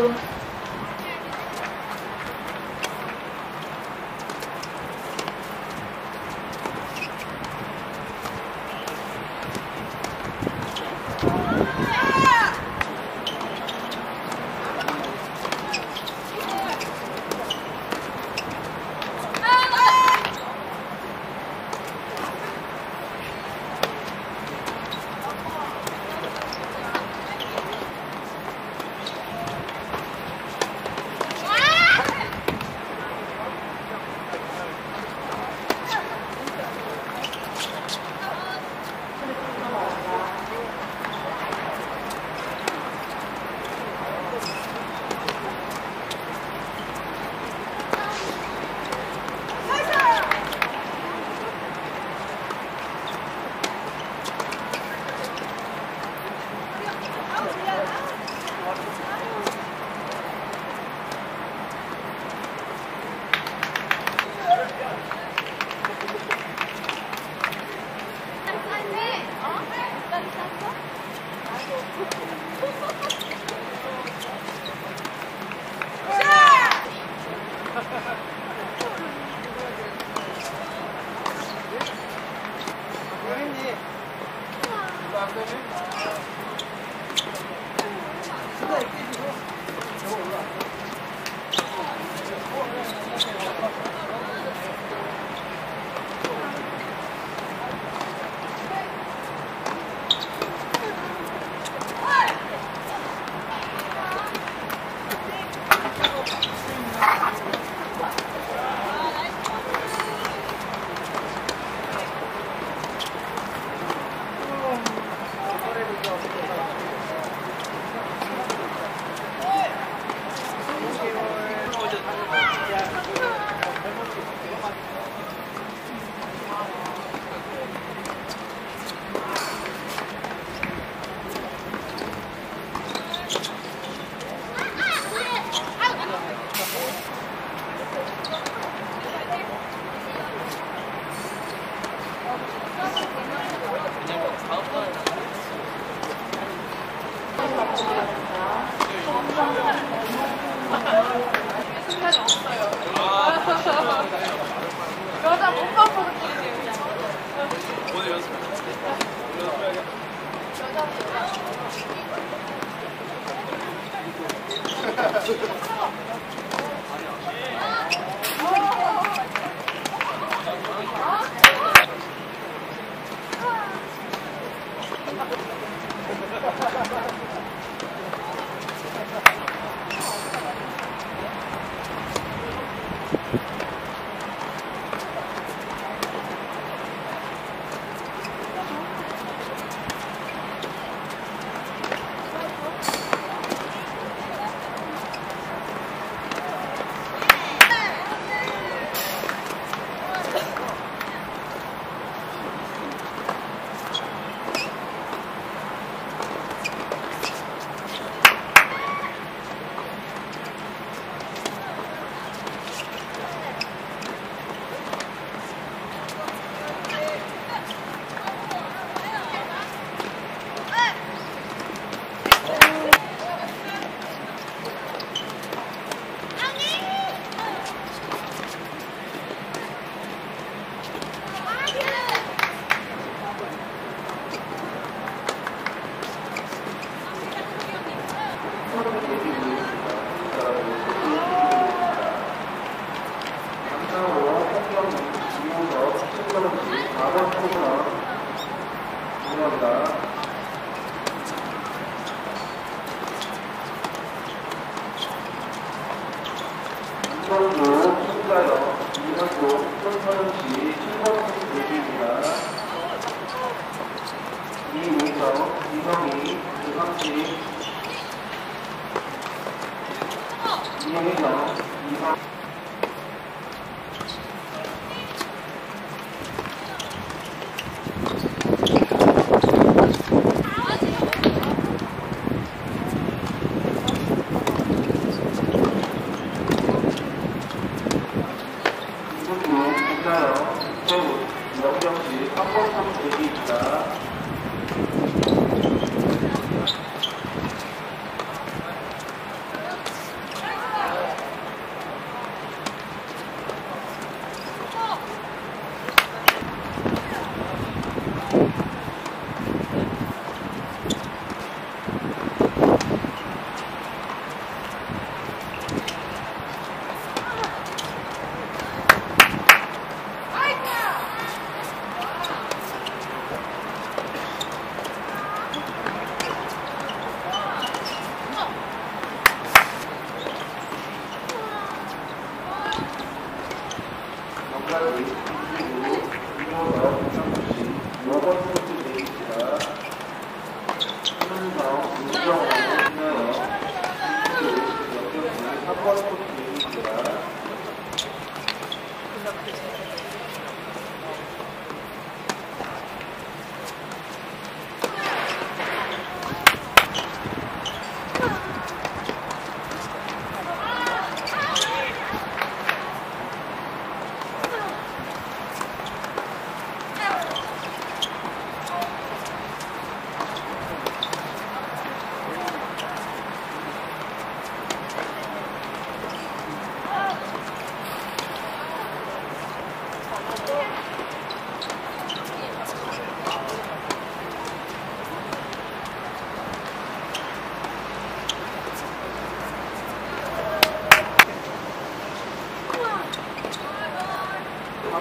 tchau! apóstolo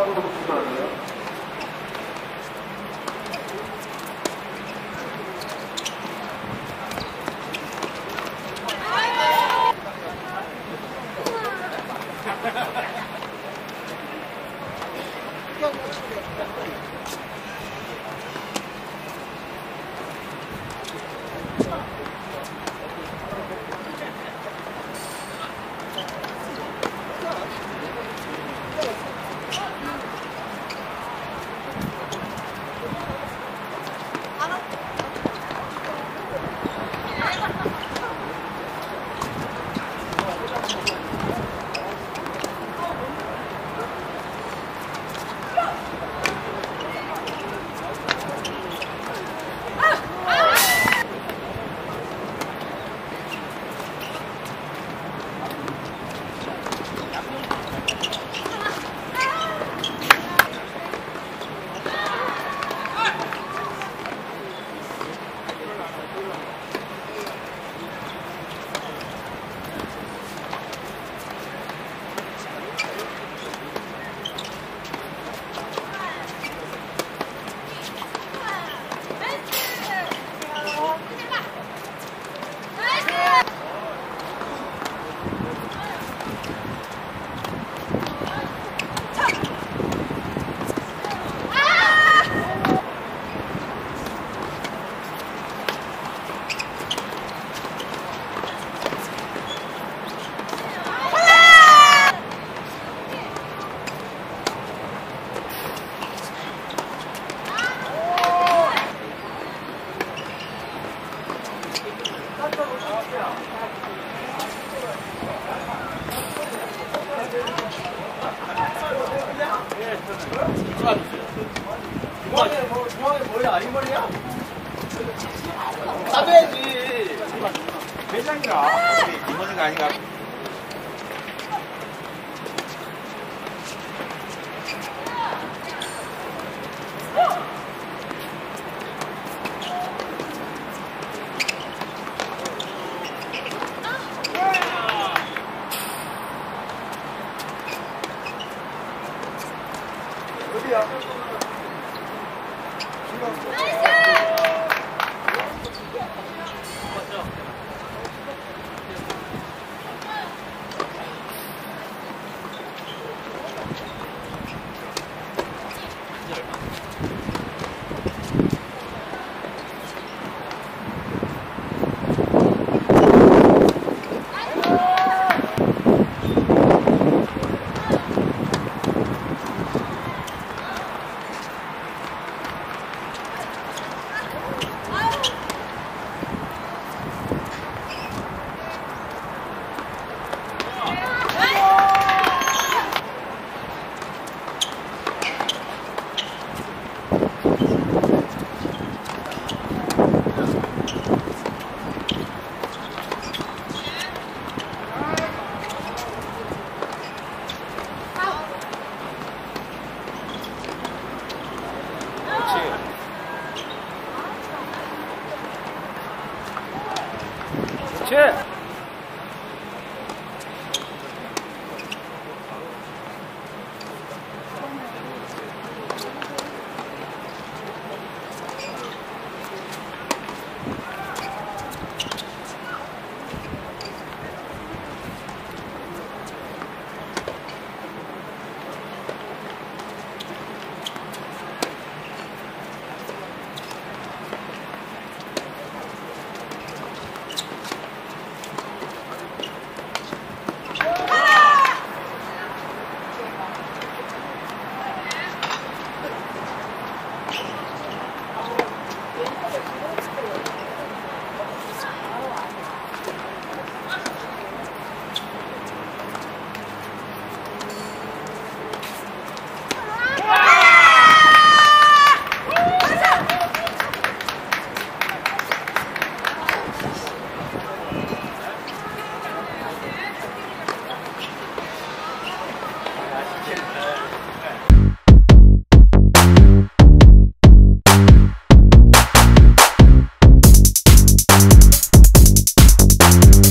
한방도 주저하네요.